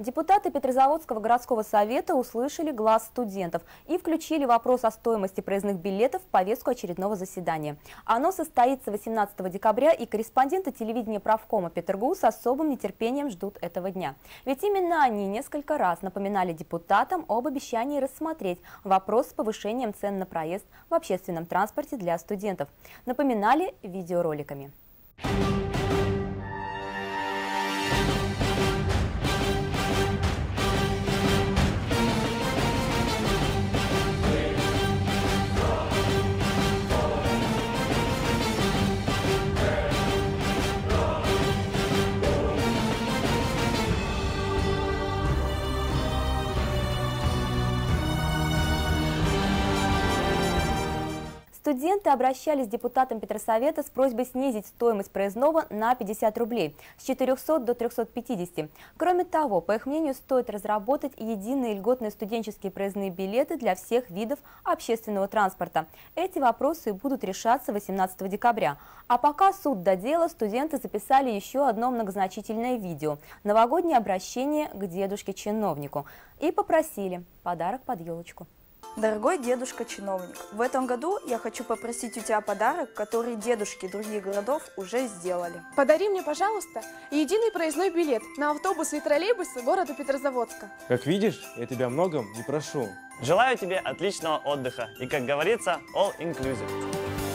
Депутаты Петрозаводского городского совета услышали глаз студентов и включили вопрос о стоимости проездных билетов в повестку очередного заседания. Оно состоится 18 декабря, и корреспонденты телевидения правкома Петергу с особым нетерпением ждут этого дня. Ведь именно они несколько раз напоминали депутатам об обещании рассмотреть вопрос с повышением цен на проезд в общественном транспорте для студентов. Напоминали видеороликами. Студенты обращались к депутатам Петросовета с просьбой снизить стоимость проездного на 50 рублей с 400 до 350. Кроме того, по их мнению, стоит разработать единые льготные студенческие проездные билеты для всех видов общественного транспорта. Эти вопросы будут решаться 18 декабря. А пока суд до дела, студенты записали еще одно многозначительное видео – новогоднее обращение к дедушке-чиновнику и попросили подарок под елочку. Дорогой дедушка-чиновник, в этом году я хочу попросить у тебя подарок, который дедушки других городов уже сделали. Подари мне, пожалуйста, единый проездной билет на автобусы и троллейбусы города Петрозаводска. Как видишь, я тебя многом не прошу. Желаю тебе отличного отдыха и, как говорится, all inclusive.